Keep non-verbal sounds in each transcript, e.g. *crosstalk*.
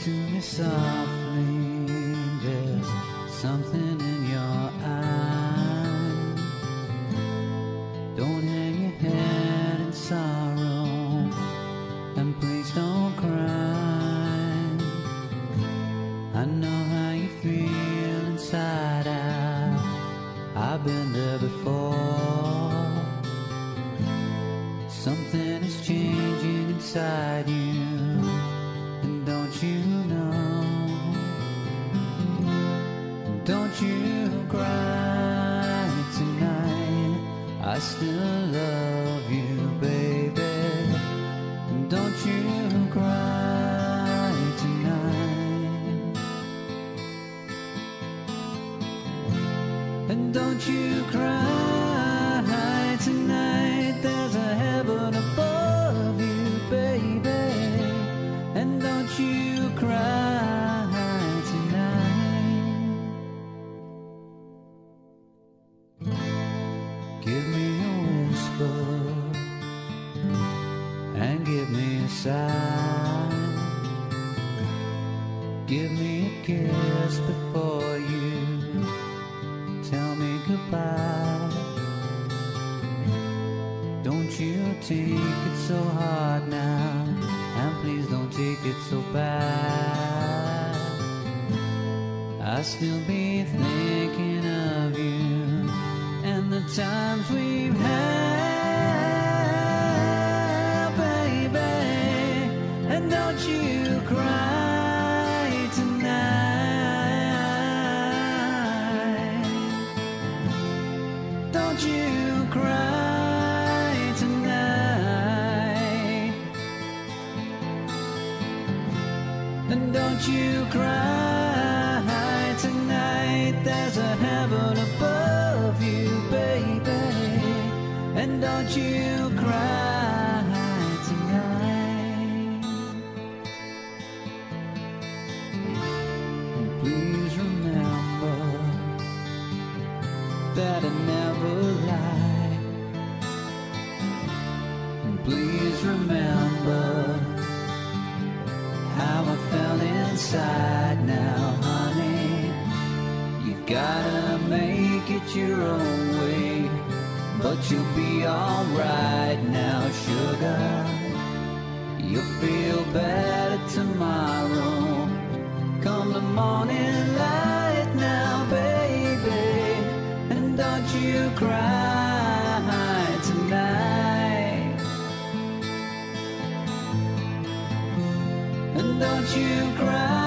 To me you but you'll be alright now, sugar. You'll feel better tomorrow. Come the morning light now, baby. And don't you cry tonight. And don't you cry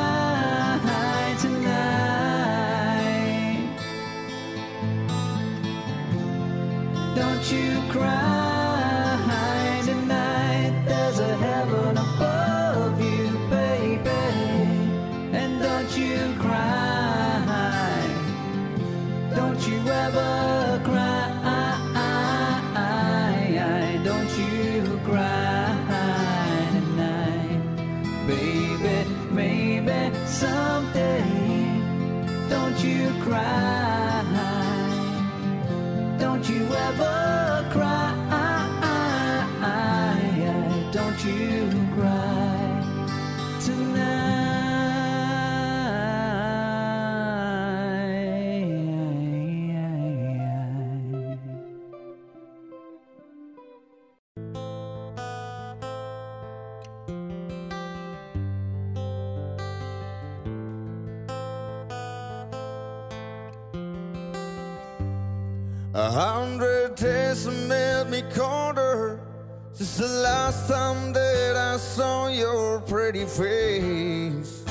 since the last time that I saw your pretty face.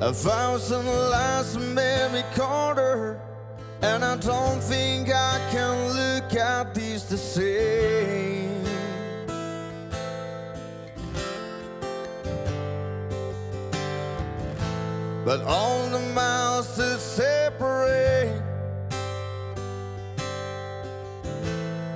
A thousand lies me colder, and I don't think I can look at these the same. But all the miles that separate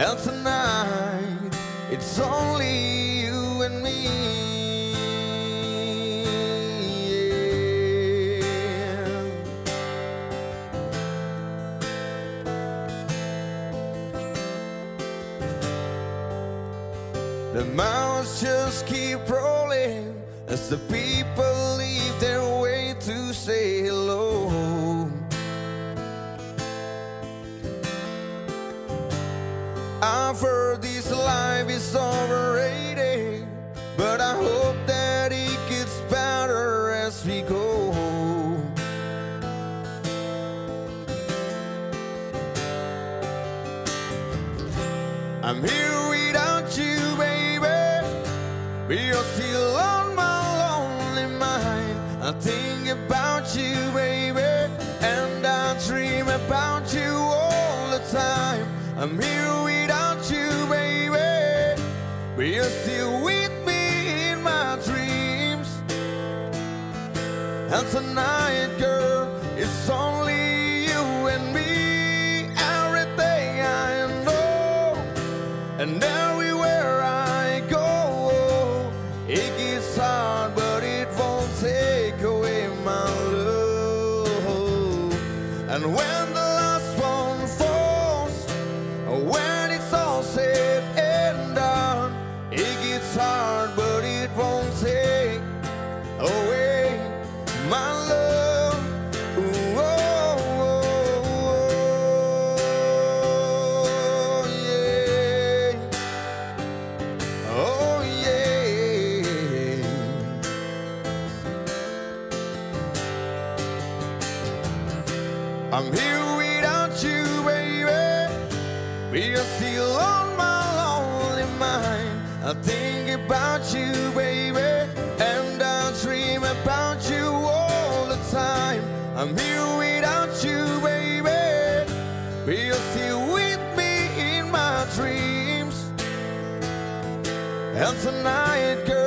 And tonight, it's only you and me. The miles just keep rolling as the people leave their way to say I'm here without you, baby. But you're still on my lonely mind. I think about you, baby. And I dream about you all the time. I'm here without you, baby. But you're still with me in my dreams. And tonight, girl, tonight, girl,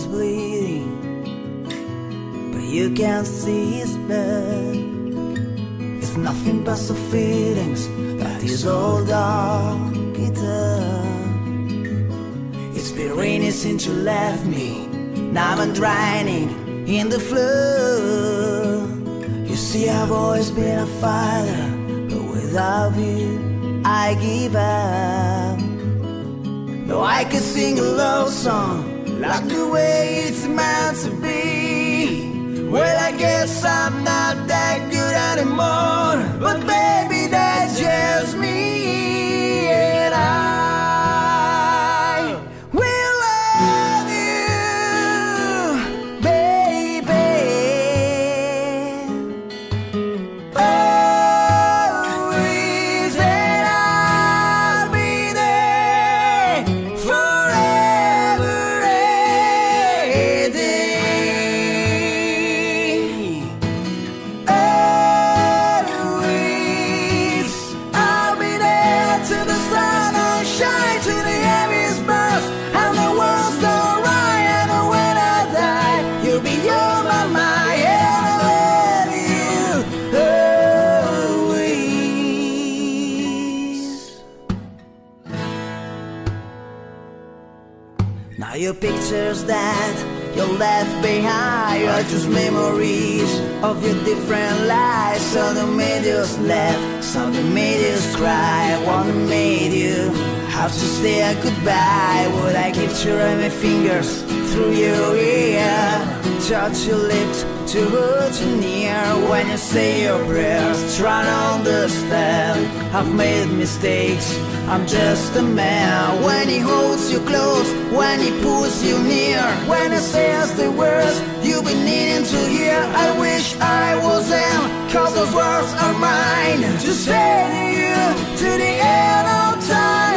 is bleeding, but you can't see his blood. It's nothing but some feelings that is all dark guitar. It's been raining since you left me. Now I'm drowning in the flood. You see, I've always been a fighter, but without you, I give up. No, I could sing a love song like the way it's meant to be. Well, I guess I'm not that good anymore. But baby, that you left behind? Are just memories of your different lives? Made us laugh, some that made us cry. That made you have to say a goodbye. Would I give run my fingers through your ear? Touch your lips to hold you near when you say your prayers. Try to understand. I've made mistakes. I'm just a man. When he holds you close, when he pulls you near, when he says the words you've been needing to hear. I wish I was him, cause those words are mine. To say to you to the end of time.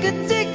The time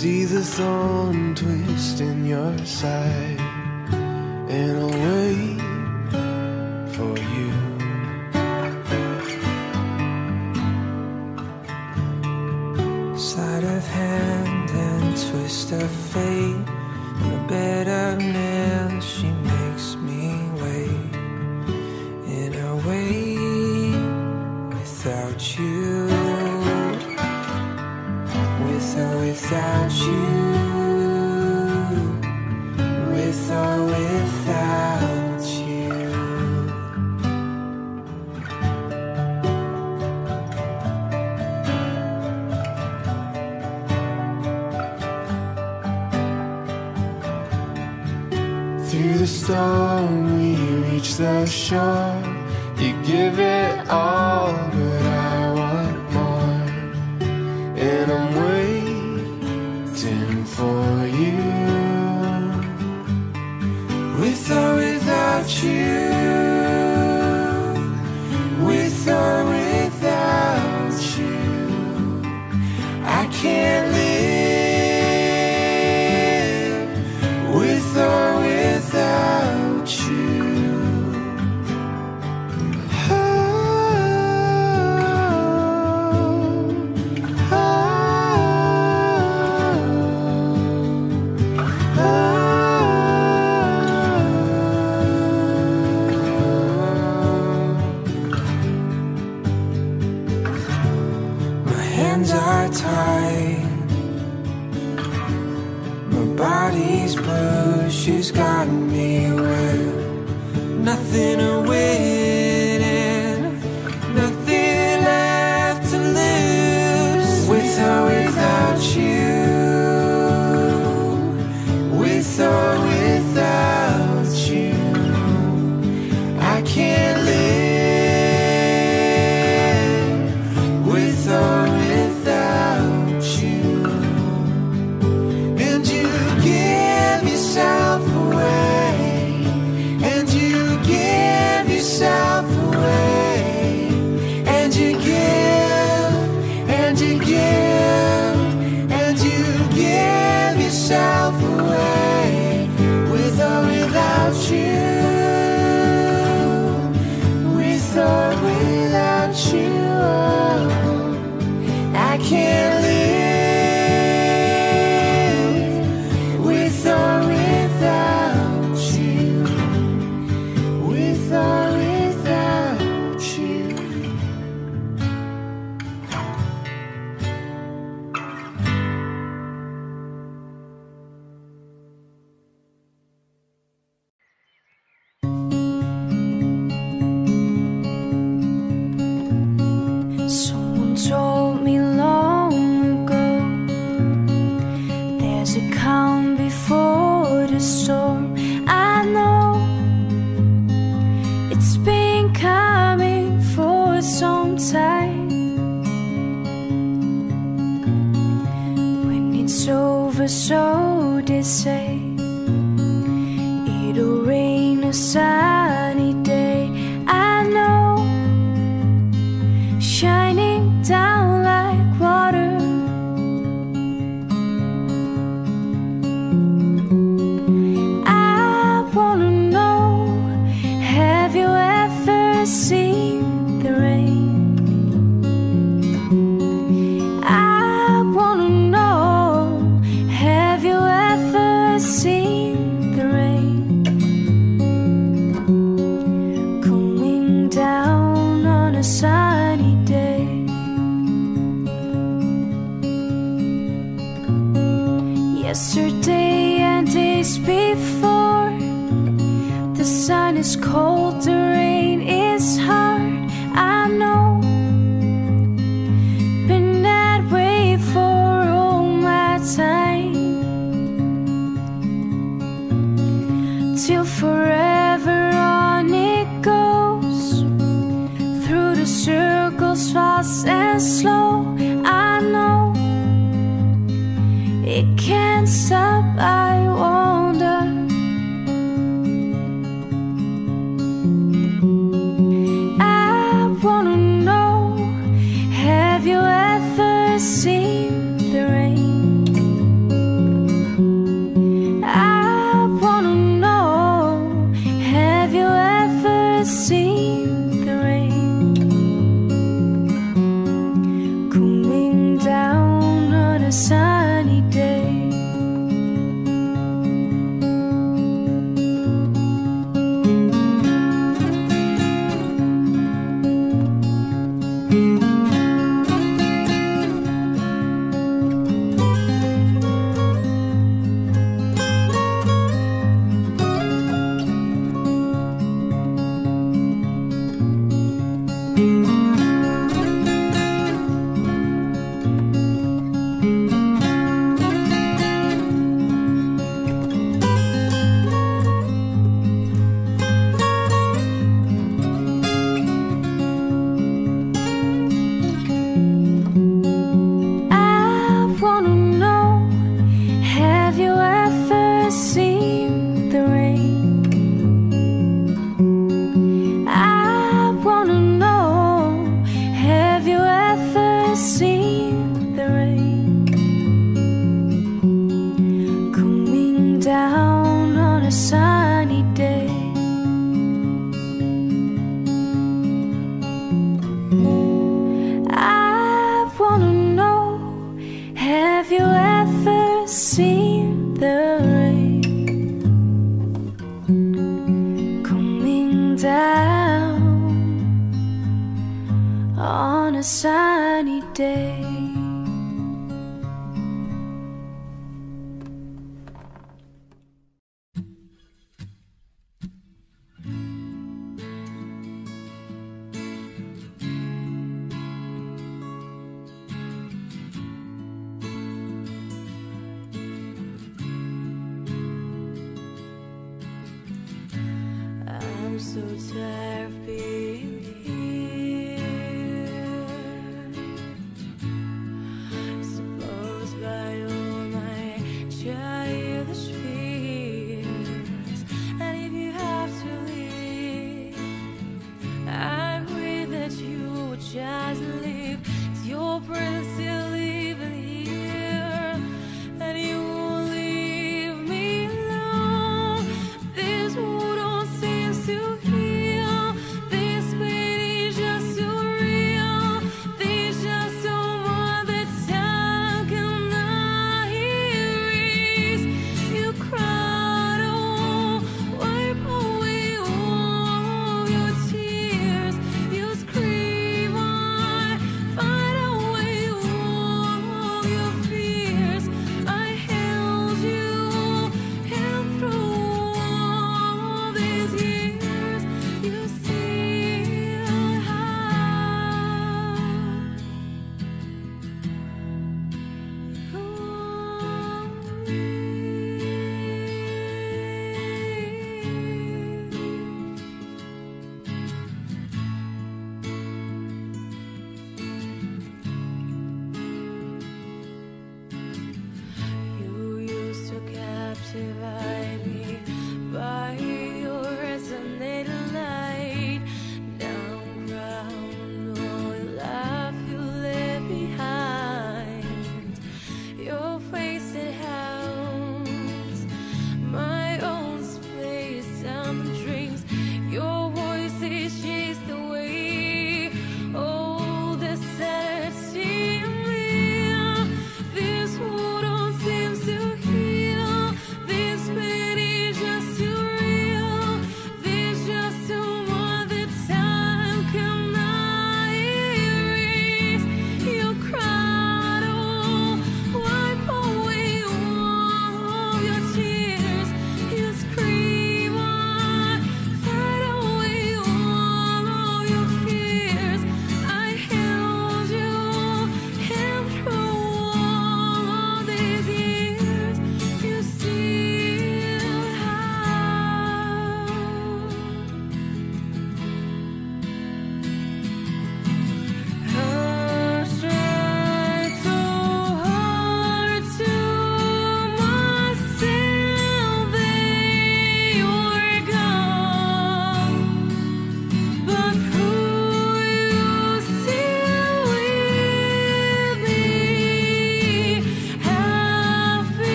See the thorn twist in your side. And I'll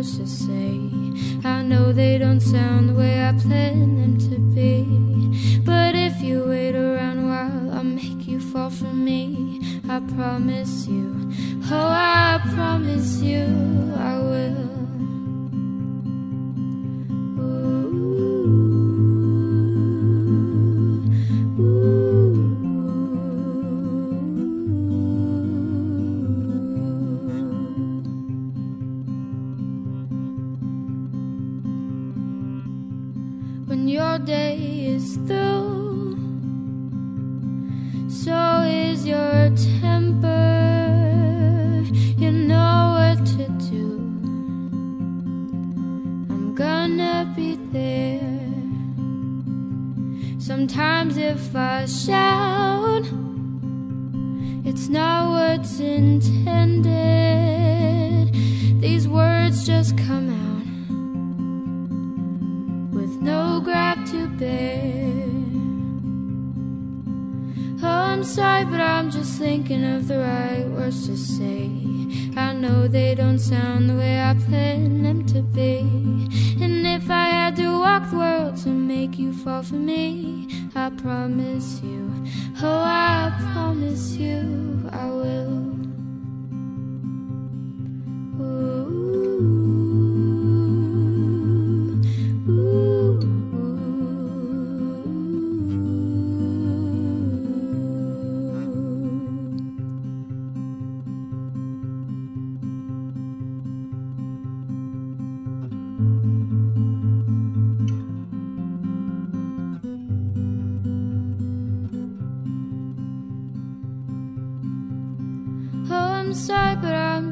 words to say. I know they don't sound the way I planned them to be. But if you wait around while, I'll make you fall for me. I promise you. Oh, I promise you I will. If I shout, it's not what's intended. These words just come out with no grab to bear. Oh, I'm sorry, but I'm just thinking of the right words to say. I know they don't sound the way I planned them to be. And if I had to walk the world to make you fall for me, I promise you, oh, I promise you, I will. Ooh,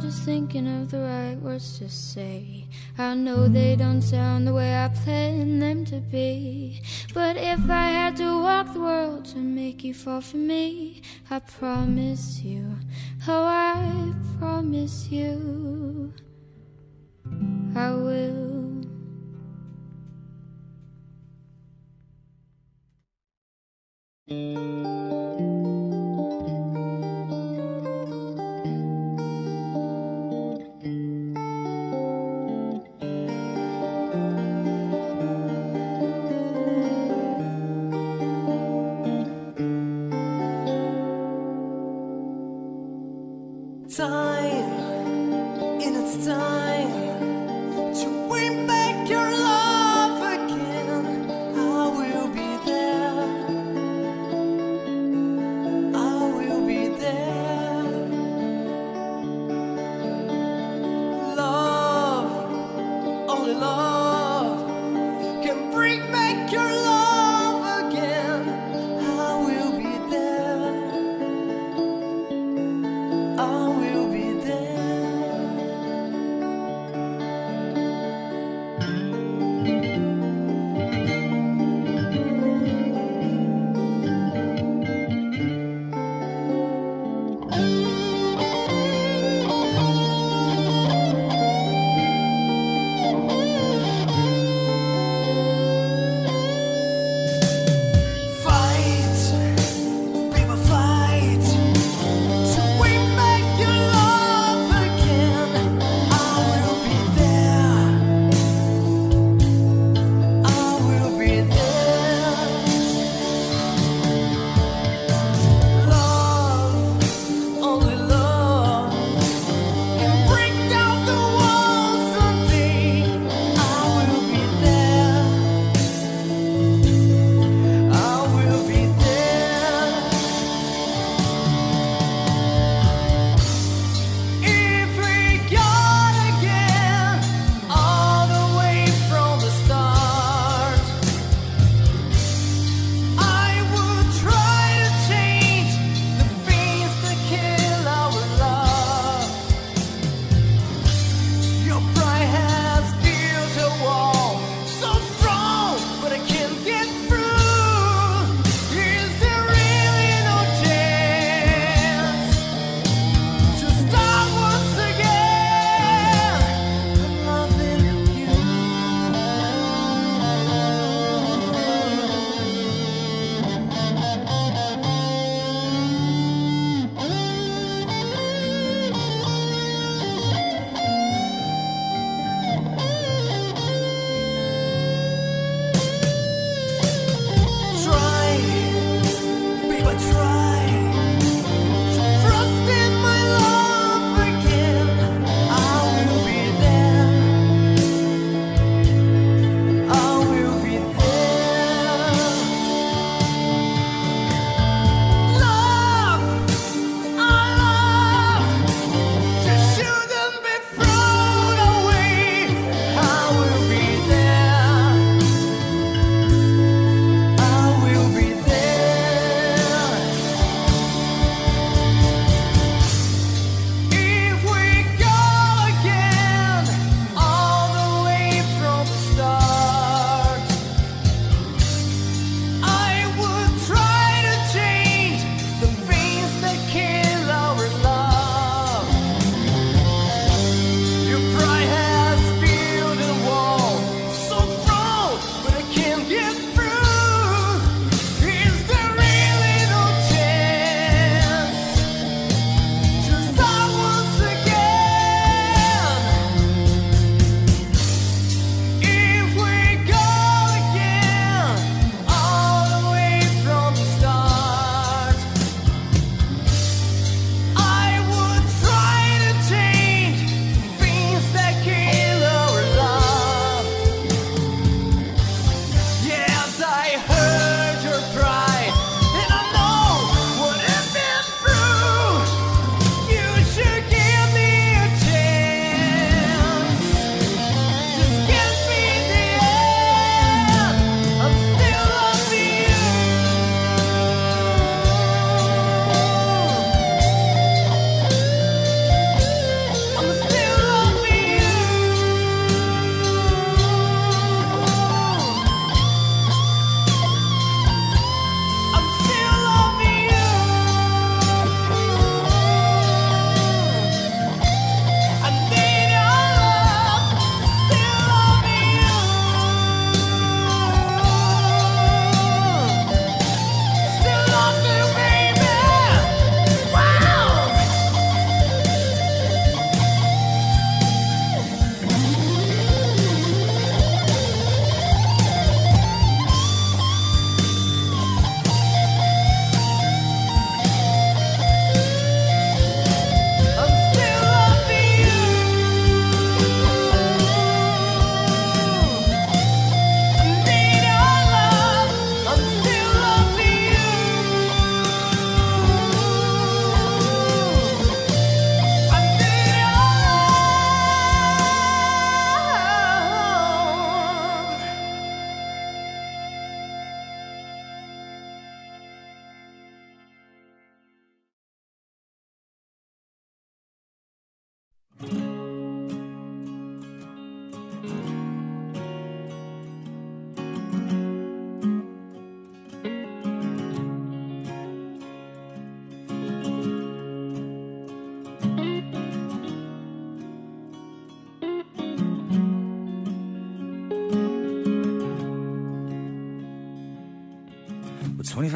just thinking of the right words to say. I know they don't sound the way I planned them to be. But if I had to walk the world to make you fall for me, I promise you, oh, I promise you, I will. time,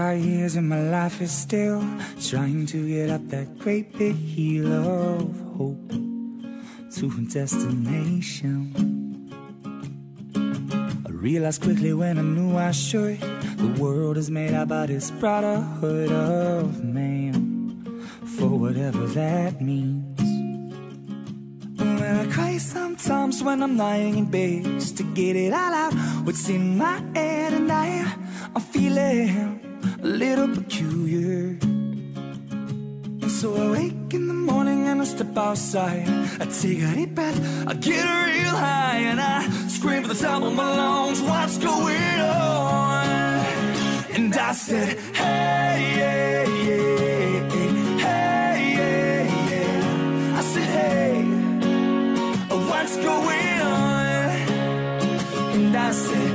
25 years and my life is still trying to get up that great big hill of hope to a destination. I realized quickly when I knew I should. The world is made up by this brotherhood of man, for whatever that means. When I cry sometimes when I'm lying in bed just to get it all out, what's in my head, and I, I'm feeling a little peculiar. So I wake in the morning and I step outside. I take a deep breath, I get real high, and I scream at the top of my lungs, What's going on? And I said, Hey, yeah, yeah, hey, yeah, yeah. I said, Hey, what's going on? And I said,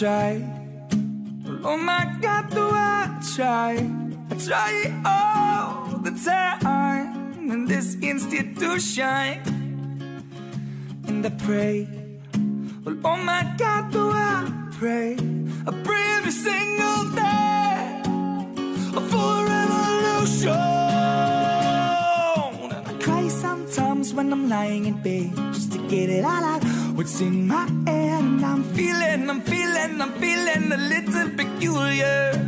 Try. Oh my God, do I try? I try all the time in this institution. And I pray. Well, oh my God, do I pray? I pray every single day for revolution. And I cry sometimes when I'm lying in bed just to get it all out. What's in my head, and I'm feeling, I'm feeling, I'm feeling a little peculiar.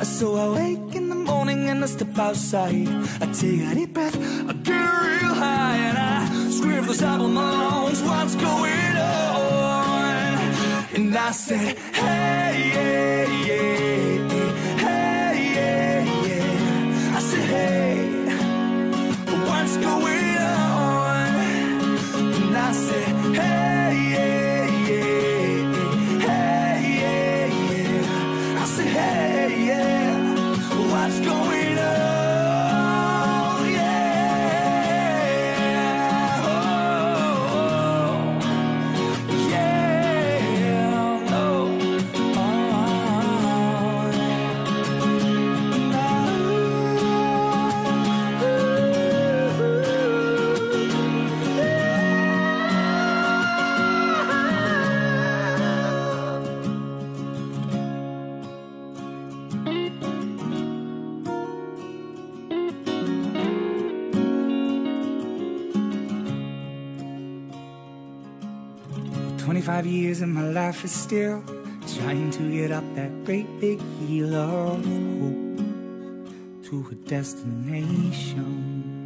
*laughs* So I wake in the morning and I step outside. I take a deep breath, I get real high, and I scream the top of my lungs, What's going on? And I said, Hey, yeah, yeah, Twenty-five years and my life is still trying to get up that great big hill of hope to a destination.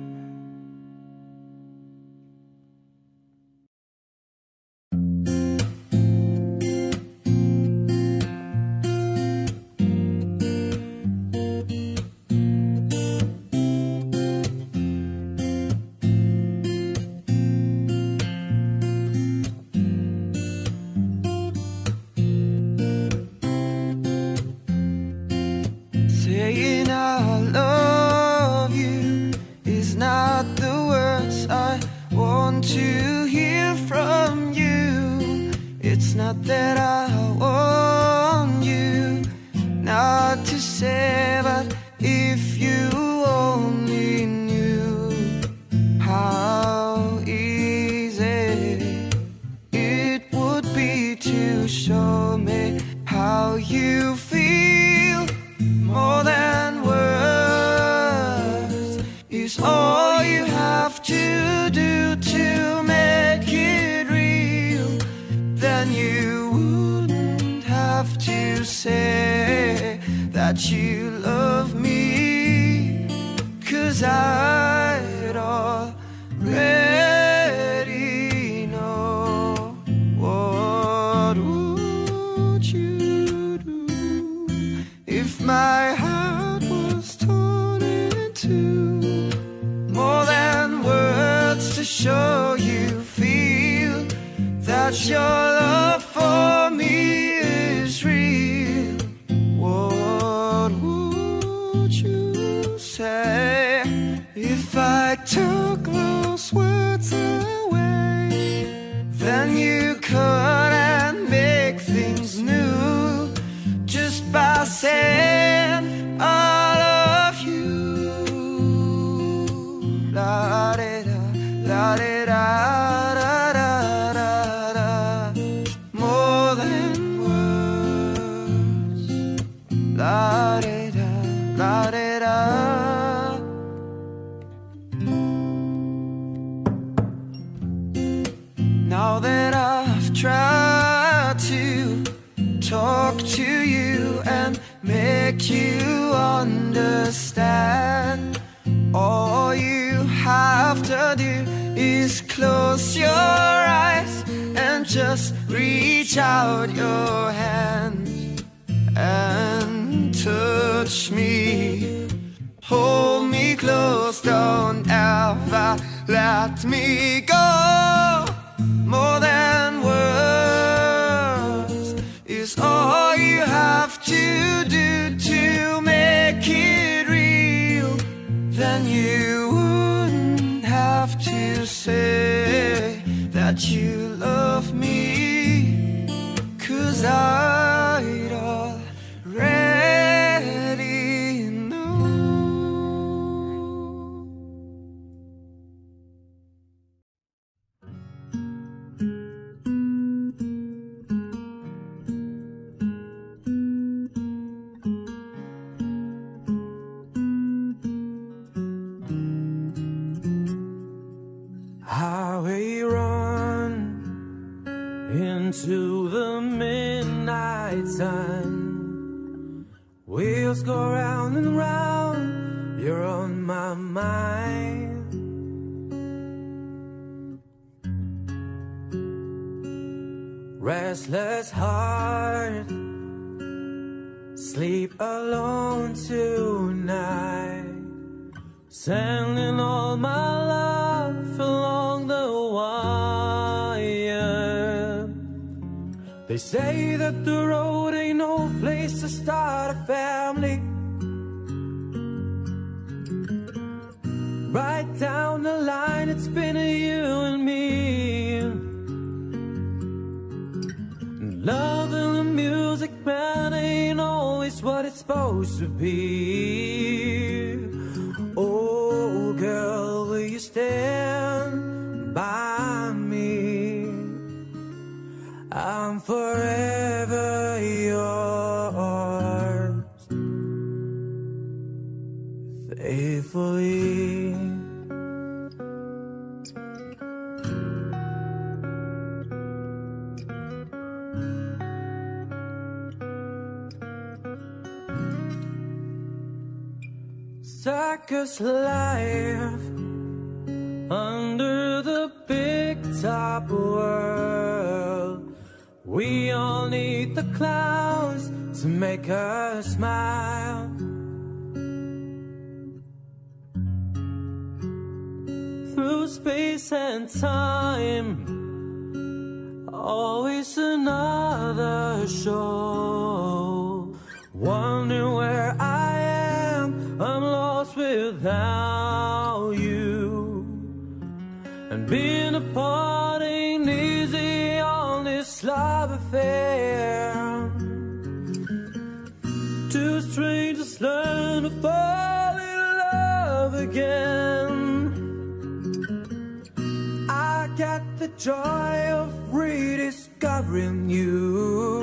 renew.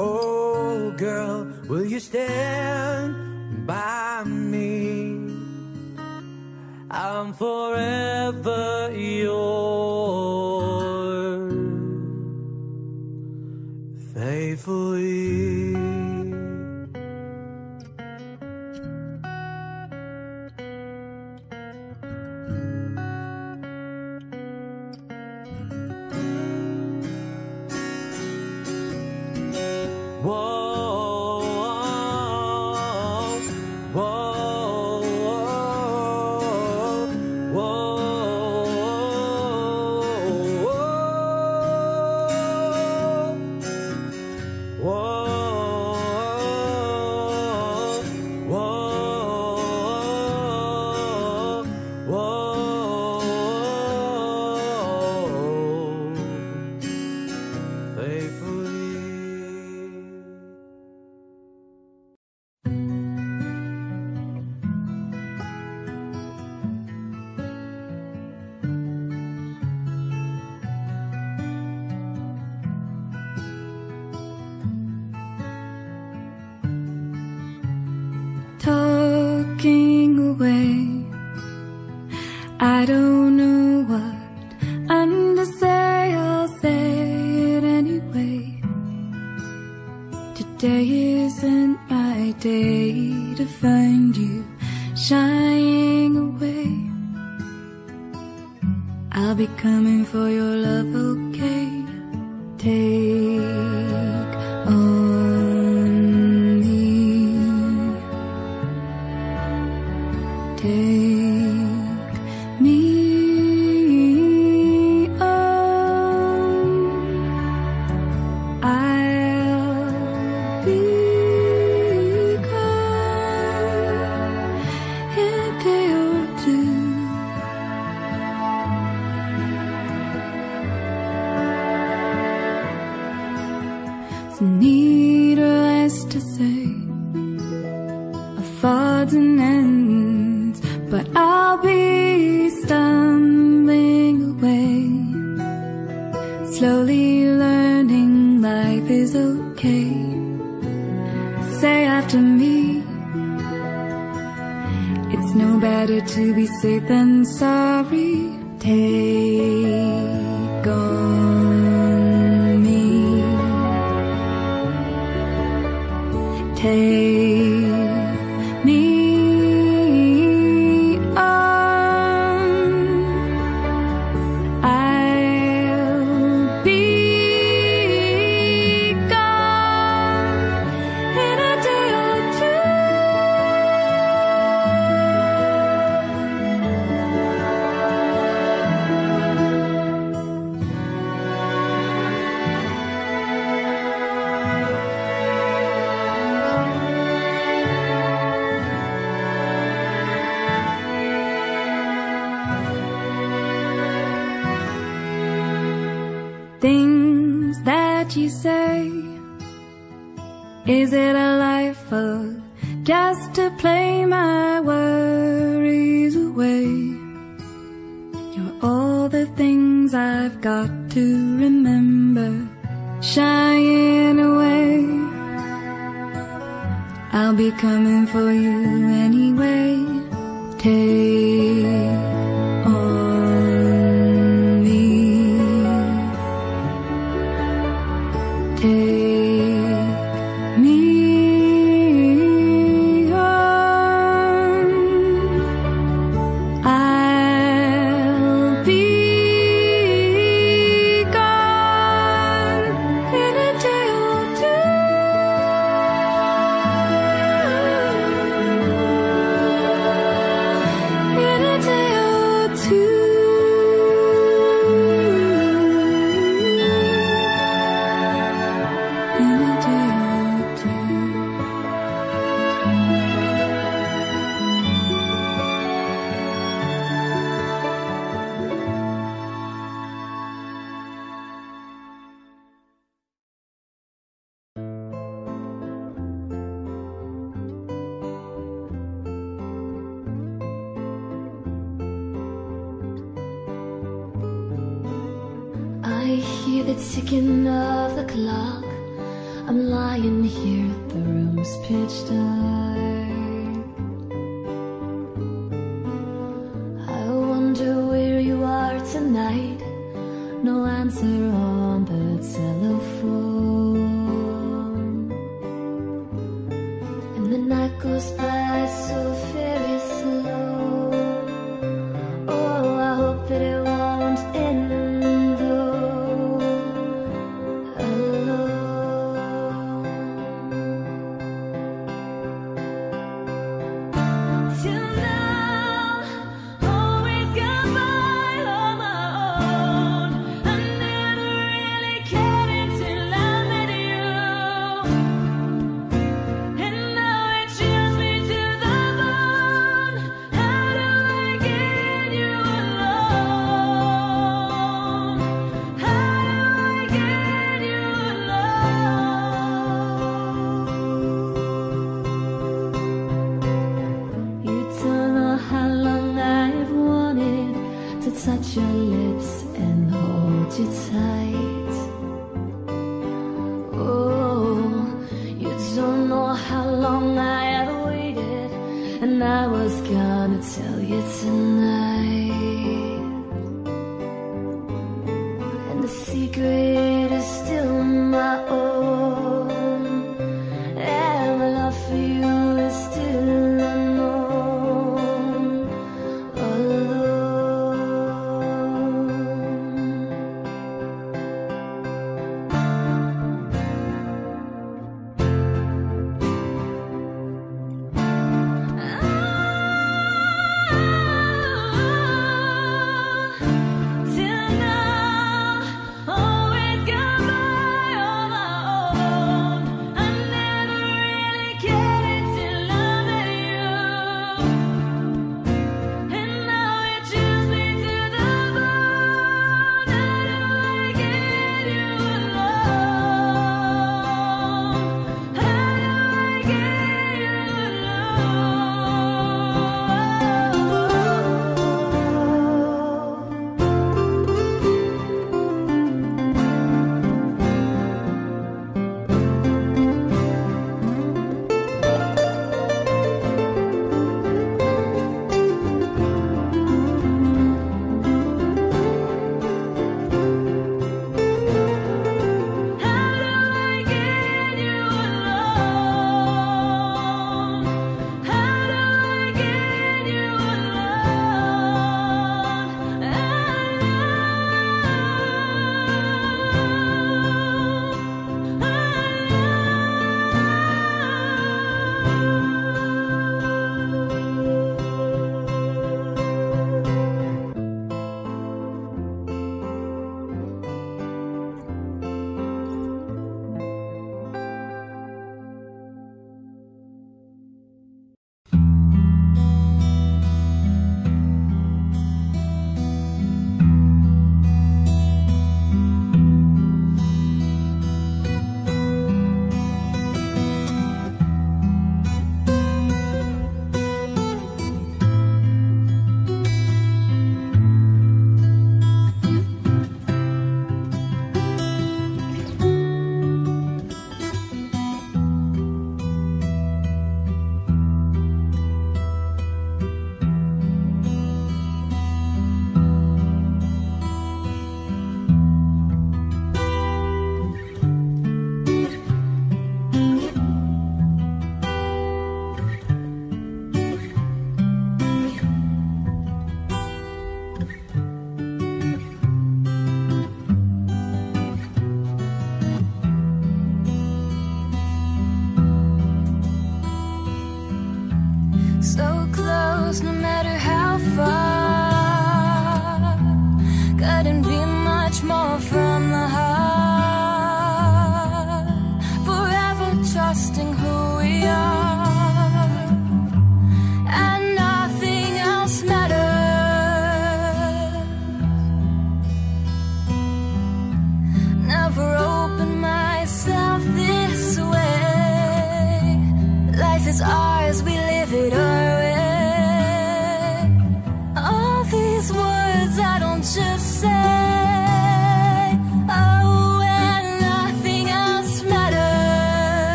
Oh, girl, will you stand by me? I'm forever yours, faithfully.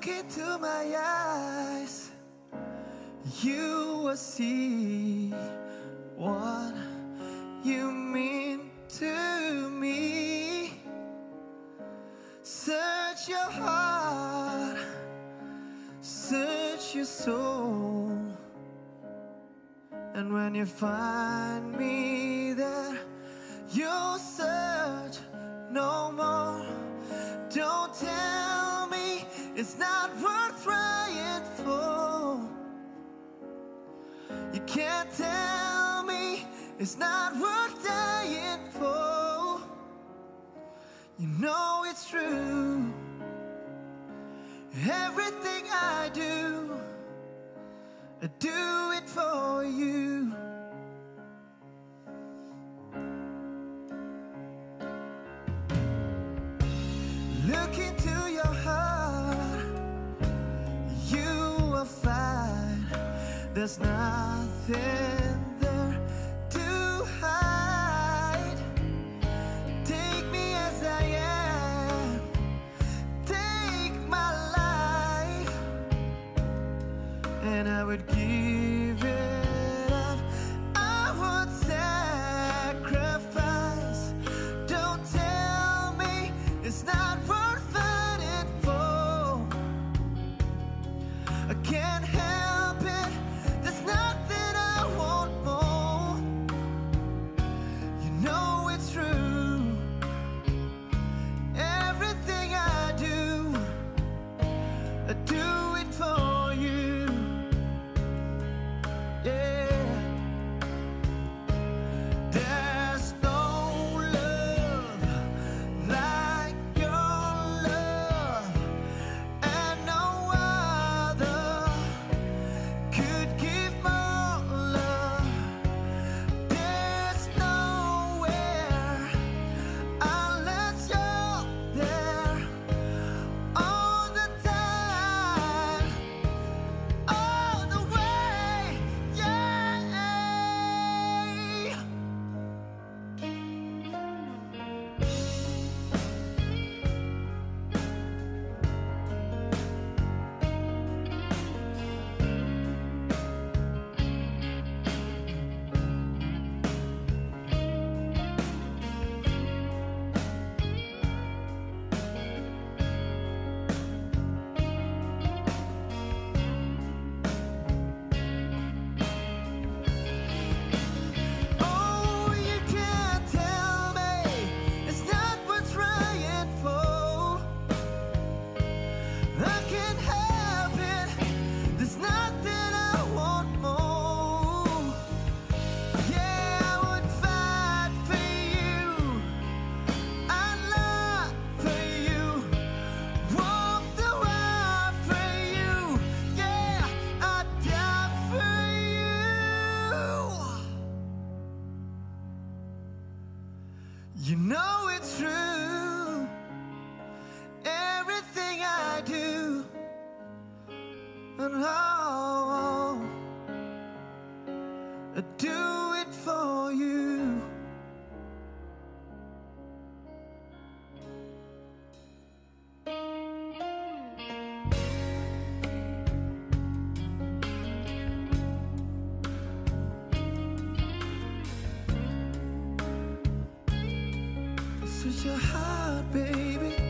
look into my eyes, you will see what you mean to me. Search your heart, search your soul, and when you find It's not worth dying for. You know it's true. Everything I do, I do it for you. Look into your heart, you will find there's nothing. your heart, baby.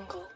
Jungle.